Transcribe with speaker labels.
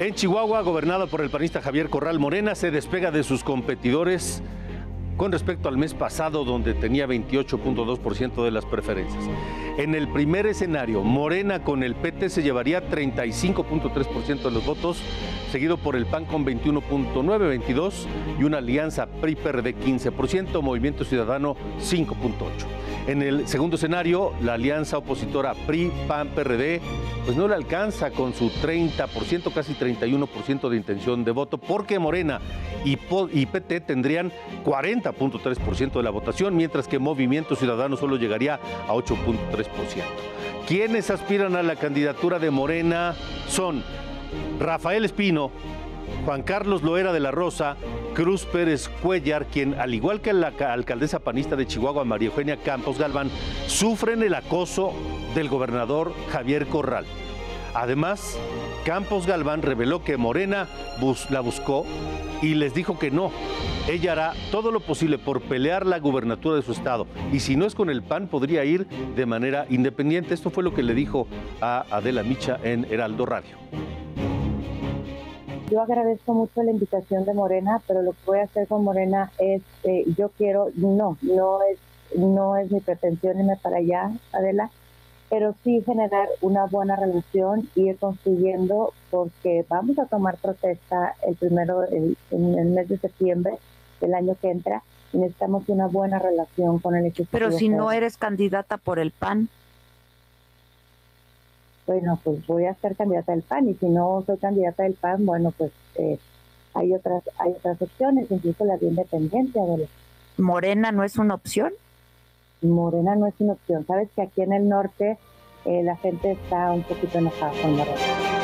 Speaker 1: En Chihuahua, gobernada por el panista Javier Corral Morena, se despega de sus competidores con respecto al mes pasado donde tenía 28.2% de las preferencias. En el primer escenario, Morena con el PT se llevaría 35.3% de los votos, seguido por el PAN con 21.922 y una alianza PRI-PRD 15%, Movimiento Ciudadano 5.8%. En el segundo escenario, la alianza opositora PRI-PAN-PRD pues no le alcanza con su 30%, casi 31% de intención de voto, porque Morena y, PT tendrían 40.3% de la votación, mientras que Movimiento Ciudadano solo llegaría a 8.3%. Quienes aspiran a la candidatura de Morena son Rafael Espino, Juan Carlos Loera de la Rosa, Cruz Pérez Cuellar, quien, al igual que la alcaldesa panista de Chihuahua, María Eugenia Campos Galván, sufren el acoso del gobernador Javier Corral. Además, Campos Galván reveló que Morena la buscó y les dijo que no. Ella hará todo lo posible por pelear la gubernatura de su estado y si no es con el PAN podría ir de manera independiente. Esto fue lo que le dijo a Adela Micha en Heraldo Radio.
Speaker 2: Yo agradezco mucho la invitación de Morena, pero lo que voy a hacer con Morena es, eh, yo quiero, no, no es, no es mi pretensión irme para allá, Adela, pero sí generar una buena relación y ir construyendo, porque vamos a tomar protesta el primero, en el mes de septiembre del año que entra, y necesitamos una buena relación con el equipo.
Speaker 3: Pero si no eres candidata por el PAN
Speaker 2: bueno, pues voy a ser candidata del PAN y si no soy candidata del PAN, bueno, pues eh, hay otras hay otras opciones, incluso la de independencia. De
Speaker 3: ¿Morena no es una opción?
Speaker 2: Morena no es una opción. Sabes que aquí en el norte eh, la gente está un poquito enojada con Morena.